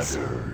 hazard.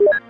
you